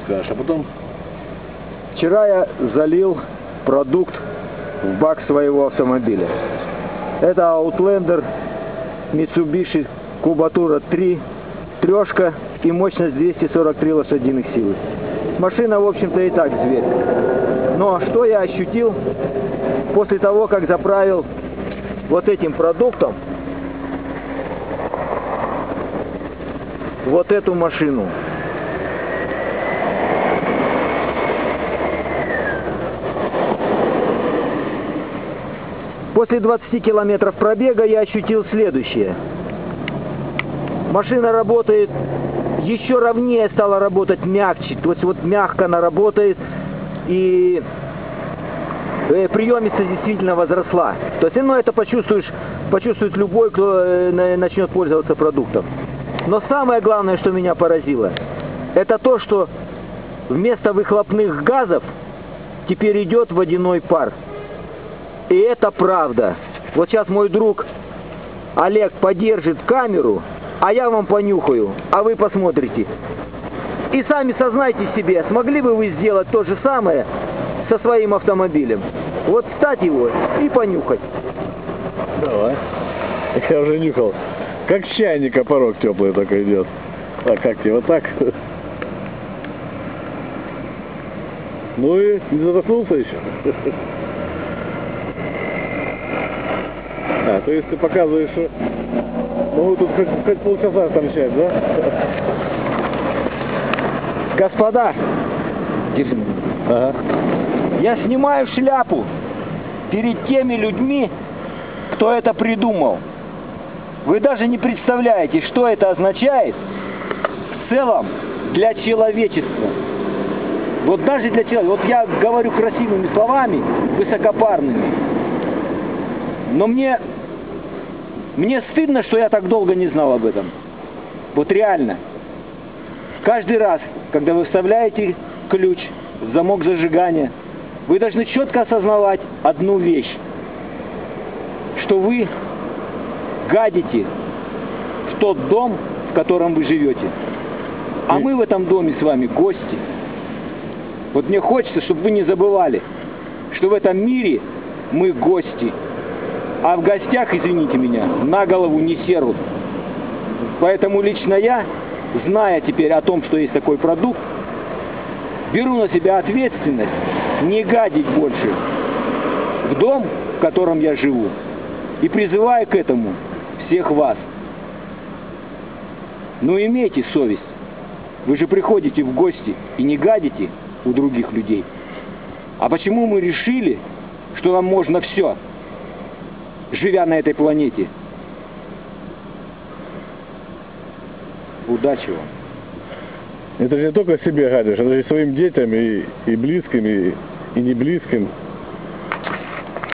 скажешь, а потом Вчера я залил продукт в бак своего автомобиля. Это Outlander Mitsubishi Кубатура 3, трешка и мощность 243 лошадиных силы. Машина, в общем-то, и так зверь. Но что я ощутил после того, как заправил вот этим продуктом вот эту машину? После 20 километров пробега я ощутил следующее. Машина работает еще ровнее стала работать мягче. То есть вот мягко она работает и э, приемица действительно возросла. То есть, ну, это почувствуешь, почувствует любой, кто э, на- начнет пользоваться продуктом. Но самое главное, что меня поразило, это то, что вместо выхлопных газов теперь идет водяной пар. И это правда. Вот сейчас мой друг Олег подержит камеру, а я вам понюхаю, а вы посмотрите. И сами сознайте себе, смогли бы вы сделать то же самое со своим автомобилем? Вот встать его и понюхать. давай. Я уже нюхал. Как чайника порог теплый только идет. А как тебе, вот так? Ну и не задохнулся еще? А, то есть ты показываешь, что могу тут хоть, хоть полчаса торчать, да? Господа, держи. Ага. я снимаю шляпу перед теми людьми, кто это придумал. Вы даже не представляете, что это означает в целом для человечества. Вот даже для человека, вот я говорю красивыми словами, высокопарными, но мне, мне стыдно, что я так долго не знал об этом. Вот реально. Каждый раз, когда вы вставляете ключ в замок зажигания, вы должны четко осознавать одну вещь, что вы гадите в тот дом, в котором вы живете. А мы в этом доме с вами гости. Вот мне хочется, чтобы вы не забывали, что в этом мире мы гости. А в гостях, извините меня, на голову не серут. Поэтому лично я, зная теперь о том, что есть такой продукт, беру на себя ответственность не гадить больше в дом, в котором я живу. И призываю к этому всех вас. Но имейте совесть. Вы же приходите в гости и не гадите у других людей. А почему мы решили, что нам можно все, живя на этой планете? Удачи вам. Это же не только себе гадишь, это же своим детям, и, и близким, и, и не близким.